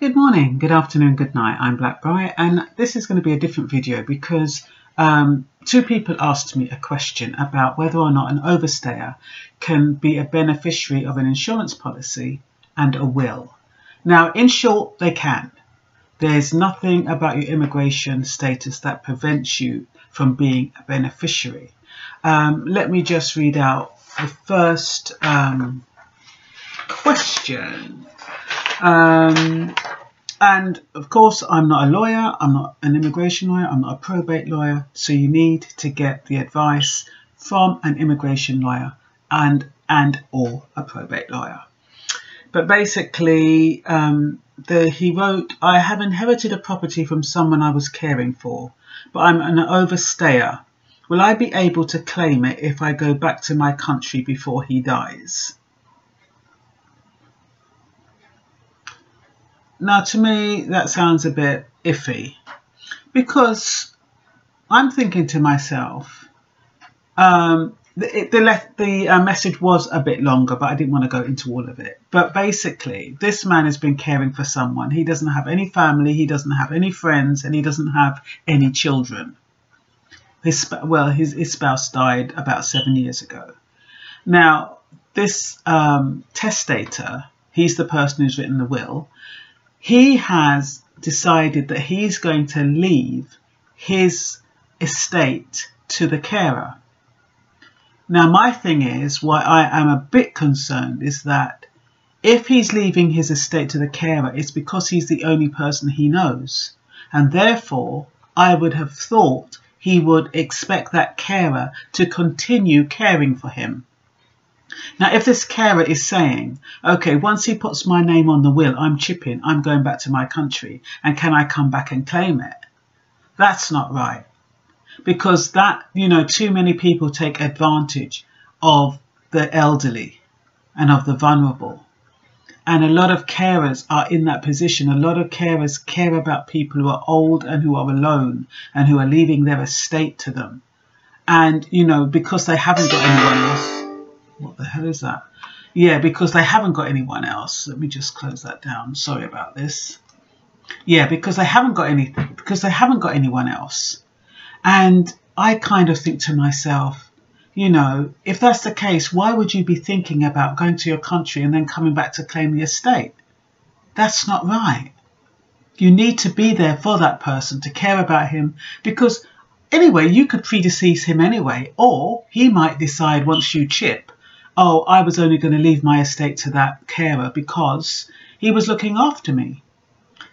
Good morning, good afternoon, good night. I'm Black and this is going to be a different video because um, two people asked me a question about whether or not an overstayer can be a beneficiary of an insurance policy and a will. Now, in short, they can. There's nothing about your immigration status that prevents you from being a beneficiary. Um, let me just read out the first um, question. Um, and of course, I'm not a lawyer, I'm not an immigration lawyer, I'm not a probate lawyer, so you need to get the advice from an immigration lawyer and and or a probate lawyer. But basically, um, the, he wrote, I have inherited a property from someone I was caring for, but I'm an overstayer. Will I be able to claim it if I go back to my country before he dies? Now, to me, that sounds a bit iffy because I'm thinking to myself, um, the, the, the uh, message was a bit longer, but I didn't want to go into all of it. But basically, this man has been caring for someone. He doesn't have any family, he doesn't have any friends, and he doesn't have any children. His well, his, his spouse died about seven years ago. Now, this um, testator, he's the person who's written the will he has decided that he's going to leave his estate to the carer. Now, my thing is, why I am a bit concerned is that if he's leaving his estate to the carer, it's because he's the only person he knows. And therefore, I would have thought he would expect that carer to continue caring for him. Now, if this carer is saying, okay, once he puts my name on the will, I'm chipping, I'm going back to my country, and can I come back and claim it? That's not right. Because that, you know, too many people take advantage of the elderly and of the vulnerable. And a lot of carers are in that position. A lot of carers care about people who are old and who are alone and who are leaving their estate to them. And, you know, because they haven't got anyone else hell is that? Yeah, because they haven't got anyone else. Let me just close that down. Sorry about this. Yeah, because they haven't got anything, because they haven't got anyone else. And I kind of think to myself, you know, if that's the case, why would you be thinking about going to your country and then coming back to claim the estate? That's not right. You need to be there for that person, to care about him, because anyway, you could predecease him anyway, or he might decide once you chip oh, I was only going to leave my estate to that carer because he was looking after me.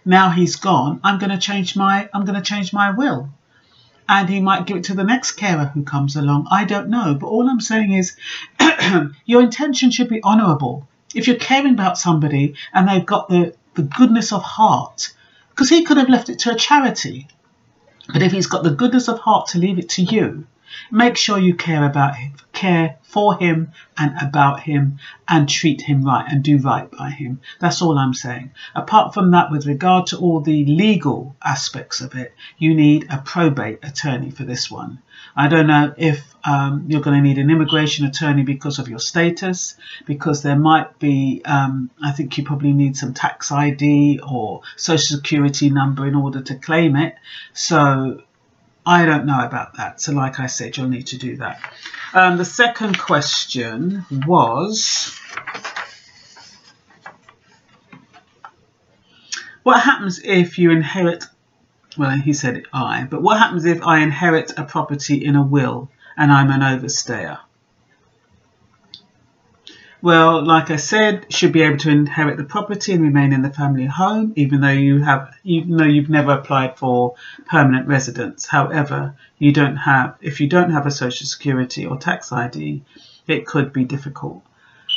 Now he's gone, I'm going to change my I'm going to change my will. And he might give it to the next carer who comes along. I don't know. But all I'm saying is your intention should be honourable. If you're caring about somebody and they've got the, the goodness of heart, because he could have left it to a charity. But if he's got the goodness of heart to leave it to you, Make sure you care about him, care for him and about him and treat him right and do right by him. That's all I'm saying. Apart from that, with regard to all the legal aspects of it, you need a probate attorney for this one. I don't know if um, you're going to need an immigration attorney because of your status, because there might be, um, I think you probably need some tax ID or social security number in order to claim it. So I don't know about that. So like I said, you'll need to do that. Um, the second question was, what happens if you inherit, well, he said I, but what happens if I inherit a property in a will and I'm an overstayer? Well, like I said, should be able to inherit the property and remain in the family home, even though you have, even though you've never applied for permanent residence. However, you don't have, if you don't have a social security or tax ID, it could be difficult.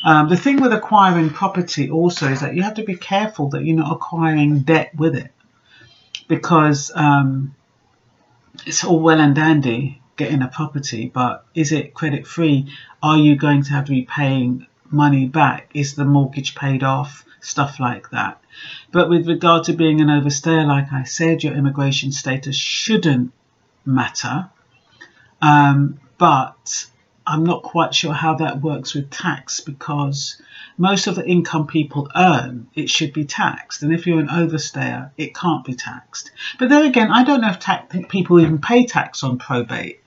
Um, the thing with acquiring property also is that you have to be careful that you're not acquiring debt with it, because um, it's all well and dandy getting a property, but is it credit free? Are you going to have to be paying money back? Is the mortgage paid off? Stuff like that. But with regard to being an overstayer, like I said, your immigration status shouldn't matter. Um, but I'm not quite sure how that works with tax because most of the income people earn, it should be taxed. And if you're an overstayer, it can't be taxed. But then again, I don't know if tax, people even pay tax on probate,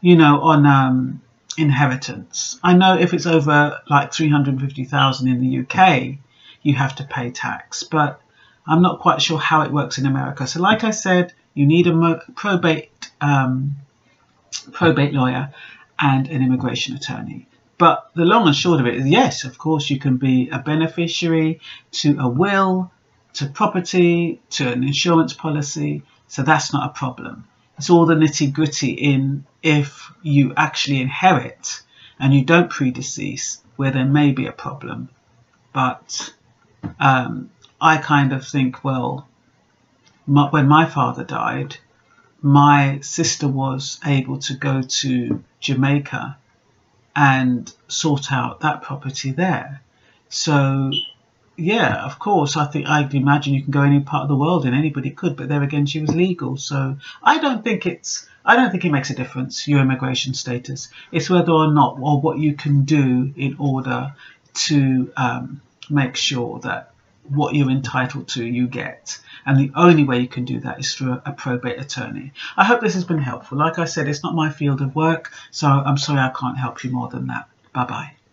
you know, on um, inheritance. I know if it's over like 350,000 in the UK, you have to pay tax, but I'm not quite sure how it works in America. So like I said, you need a probate um, probate lawyer and an immigration attorney. But the long and short of it is yes, of course, you can be a beneficiary to a will, to property, to an insurance policy. So that's not a problem. It's all the nitty gritty in if you actually inherit and you don't predecease, where there may be a problem. But um, I kind of think, well, my, when my father died, my sister was able to go to Jamaica and sort out that property there. So, yeah, of course, I think I'd imagine you can go any part of the world and anybody could, but there again, she was legal. So I don't think it's, I don't think it makes a difference, your immigration status. It's whether or not, or what you can do in order to um, make sure that what you're entitled to you get. And the only way you can do that is through a, probate attorney. I hope this has been helpful. Like I said, it's not my field of work, so I'm sorry I can't help you more than that. Bye bye.